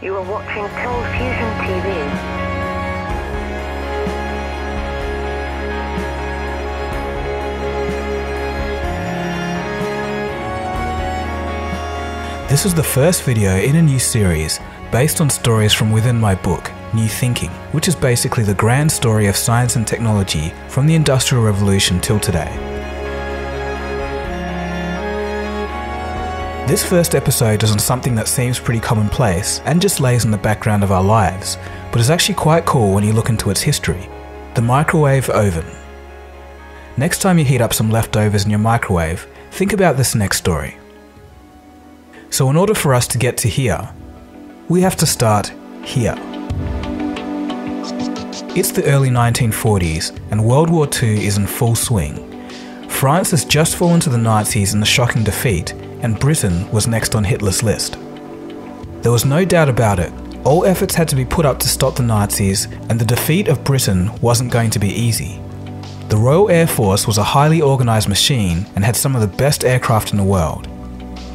You are watching Cold Fusion TV. This is the first video in a new series based on stories from within my book, New Thinking, which is basically the grand story of science and technology from the Industrial Revolution till today. This first episode is on something that seems pretty commonplace and just lays in the background of our lives, but is actually quite cool when you look into its history the microwave oven. Next time you heat up some leftovers in your microwave, think about this next story. So, in order for us to get to here, we have to start here. It's the early 1940s, and World War II is in full swing. France has just fallen to the Nazis in a shocking defeat, and Britain was next on Hitler's list. There was no doubt about it, all efforts had to be put up to stop the Nazis, and the defeat of Britain wasn't going to be easy. The Royal Air Force was a highly organised machine and had some of the best aircraft in the world.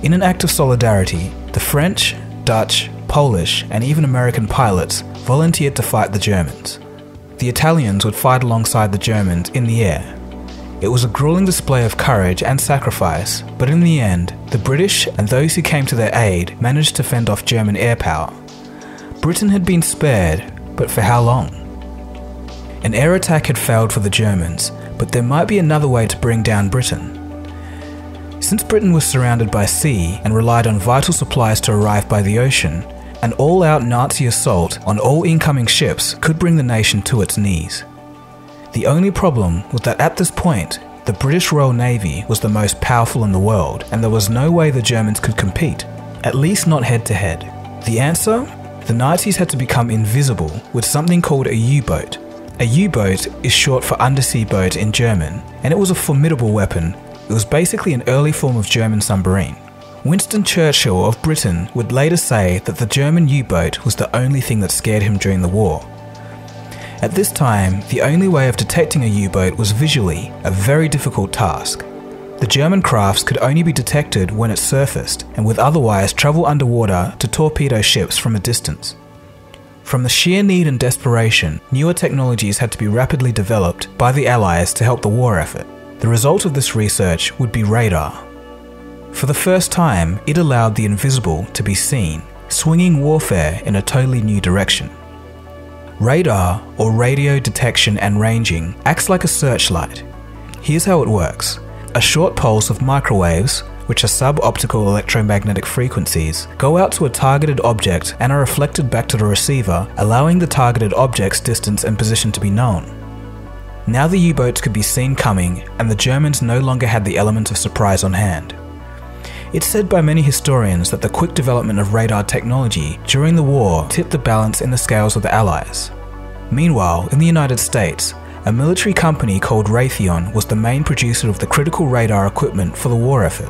In an act of solidarity, the French, Dutch, Polish, and even American pilots volunteered to fight the Germans. The Italians would fight alongside the Germans in the air. It was a grueling display of courage and sacrifice, but in the end, the British and those who came to their aid managed to fend off German air power. Britain had been spared, but for how long? An air attack had failed for the Germans, but there might be another way to bring down Britain. Since Britain was surrounded by sea and relied on vital supplies to arrive by the ocean, an all out Nazi assault on all incoming ships could bring the nation to its knees. The only problem was that at this point, the British Royal Navy was the most powerful in the world, and there was no way the Germans could compete, at least not head to head. The answer? The Nazis had to become invisible with something called a U boat. A U boat is short for undersea boat in German, and it was a formidable weapon it was basically an early form of German submarine. Winston Churchill of Britain would later say that the German U boat was the only thing that scared him during the war. At this time, the only way of detecting a U boat was visually, a very difficult task. The German crafts could only be detected when it surfaced and would otherwise travel underwater to torpedo ships from a distance. From the sheer need and desperation, newer technologies had to be rapidly developed by the Allies to help the war effort. The result of this research would be radar. For the first time, it allowed the invisible to be seen, swinging warfare in a totally new direction. Radar, or radio detection and ranging, acts like a searchlight. Here's how it works a short pulse of microwaves, which are sub optical electromagnetic frequencies, go out to a targeted object and are reflected back to the receiver, allowing the targeted object's distance and position to be known. Now the U boats could be seen coming, and the Germans no longer had the element of surprise on hand. It's said by many historians that the quick development of radar technology during the war tipped the balance in the scales of the Allies. Meanwhile, in the United States, a military company called Raytheon was the main producer of the critical radar equipment for the war effort.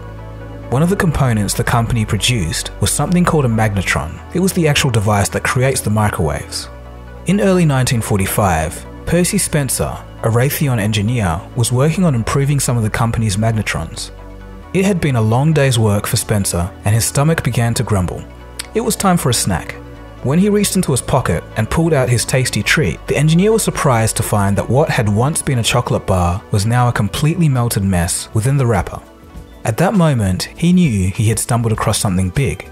One of the components the company produced was something called a magnetron. It was the actual device that creates the microwaves. In early 1945, Percy Spencer, a Raytheon engineer, was working on improving some of the company's magnetrons. It had been a long day's work for Spencer, and his stomach began to grumble. It was time for a snack. When he reached into his pocket and pulled out his tasty treat, the engineer was surprised to find that what had once been a chocolate bar was now a completely melted mess within the wrapper. At that moment, he knew he had stumbled across something big.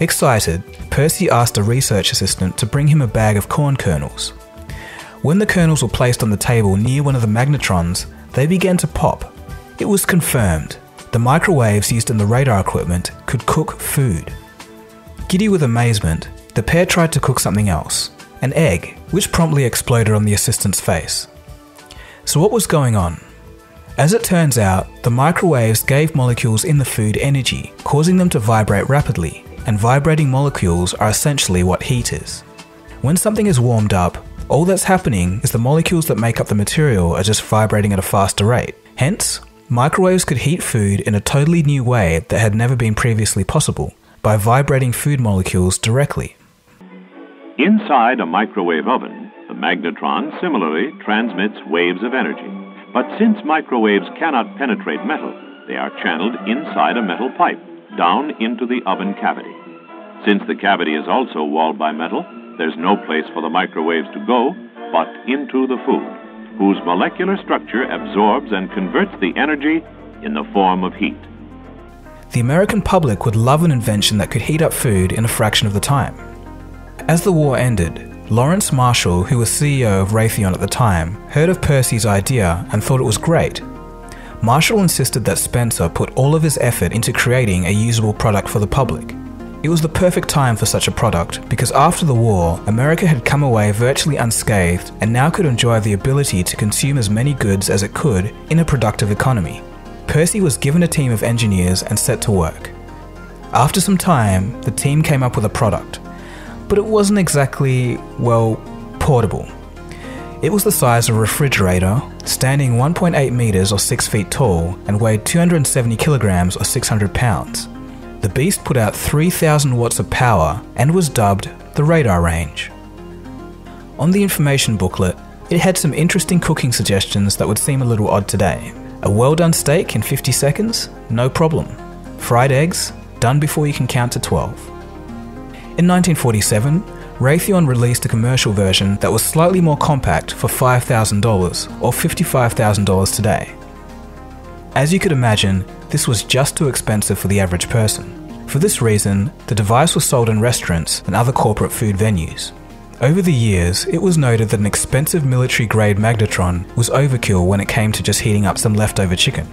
Excited, Percy asked a research assistant to bring him a bag of corn kernels. When the kernels were placed on the table near one of the magnetrons, they began to pop. It was confirmed. The microwaves used in the radar equipment could cook food. Giddy with amazement, the pair tried to cook something else an egg, which promptly exploded on the assistant's face. So, what was going on? As it turns out, the microwaves gave molecules in the food energy, causing them to vibrate rapidly, and vibrating molecules are essentially what heat is. When something is warmed up, all that's happening is the molecules that make up the material are just vibrating at a faster rate. Hence, microwaves could heat food in a totally new way that had never been previously possible by vibrating food molecules directly. Inside a microwave oven, the magnetron similarly transmits waves of energy. But since microwaves cannot penetrate metal, they are channeled inside a metal pipe, down into the oven cavity. Since the cavity is also walled by metal, there's no place for the microwaves to go but into the food, whose molecular structure absorbs and converts the energy in the form of heat. The American public would love an invention that could heat up food in a fraction of the time. As the war ended, Lawrence Marshall, who was CEO of Raytheon at the time, heard of Percy's idea and thought it was great. Marshall insisted that Spencer put all of his effort into creating a usable product for the public. It was the perfect time for such a product because after the war, America had come away virtually unscathed and now could enjoy the ability to consume as many goods as it could in a productive economy. Percy was given a team of engineers and set to work. After some time, the team came up with a product, but it wasn't exactly, well, portable. It was the size of a refrigerator, standing 1.8 meters or 6 feet tall, and weighed 270 kilograms or 600 pounds. The beast put out 3,000 watts of power and was dubbed the Radarange. On the information booklet, it had some interesting cooking suggestions that would seem a little odd today. A well done steak in 50 seconds? No problem. Fried eggs? Done before you can count to 12. In 1947, Raytheon released a commercial version that was slightly more compact for $5,000 or $55,000 today. As you could imagine, this was just too expensive for the average person. For this reason, the device was sold in restaurants and other corporate food venues. Over the years, it was noted that an expensive military grade magnetron was overkill when it came to just heating up some leftover chicken.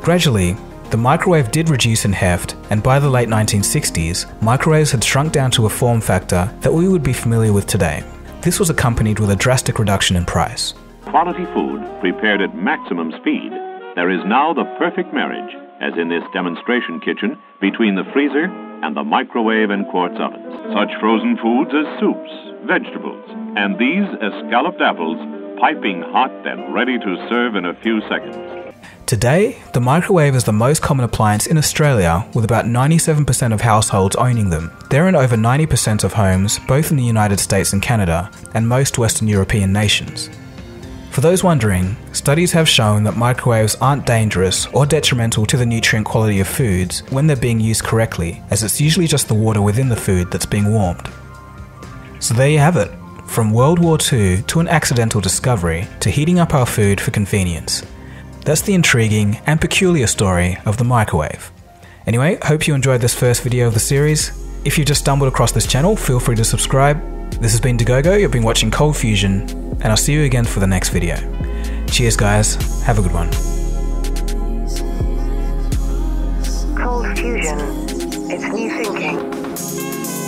Gradually, the microwave did reduce in heft, and by the late 1960s, microwaves had shrunk down to a form factor that we would be familiar with today. This was accompanied with a drastic reduction in price. Quality food prepared at maximum speed. There is now the perfect marriage, as in this demonstration kitchen, between the freezer and the microwave and quartz ovens. Such frozen foods as soups, vegetables, and these escalloped apples piping hot and ready to serve in a few seconds. Today, the microwave is the most common appliance in Australia, with about 97% of households owning them. They're in over 90% of homes, both in the United States and Canada, and most Western European nations. For those wondering, studies have shown that microwaves aren't dangerous or detrimental to the nutrient quality of foods when they're being used correctly, as it's usually just the water within the food that's being warmed. So there you have it. From World War II to an accidental discovery to heating up our food for convenience. That's the intriguing and peculiar story of the microwave. Anyway, hope you enjoyed this first video of the series. If you've just stumbled across this channel, feel free to subscribe. This has been Dagogo, you've been watching Cold Fusion, and I'll see you again for the next video. Cheers guys, have a good one. Cold fusion. It's new thinking.